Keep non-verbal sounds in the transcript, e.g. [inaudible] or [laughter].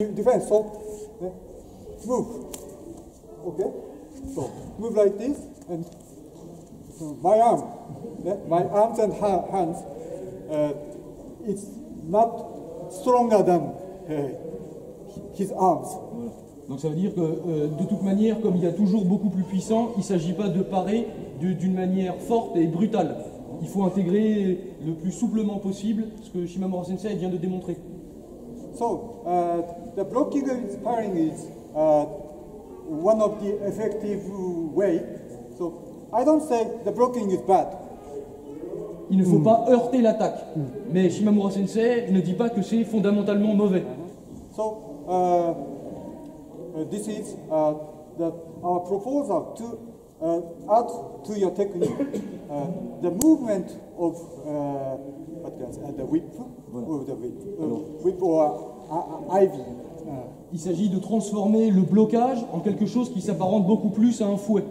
defense. So move. Okay? So move like this and my arm, my arms and ha- hands, uh, it's not stronger than uh, his arms. Donc ça veut dire que euh, de toute manière, comme il y a toujours beaucoup plus puissant, il ne s'agit pas de parer d'une manière forte et brutale. Il faut intégrer le plus souplement possible ce que Shimamura Sensei vient de démontrer. So uh, the blocking and sparring is uh, one of the effective way. So I don't say the blocking is bad. Il ne faut pas heurter l'attaque. Mais Shimamura Sensei ne dit pas que c'est fondamentalement mauvais. So uh, uh, this is uh, the, our proposal to uh, add to your technique [coughs] uh, the movement of uh, what can I say, uh, the whip, or the whip, uh, whip or ivy. Uh, Il s'agit de transformer le blocage en quelque chose qui s'apparente beaucoup plus à un fouet.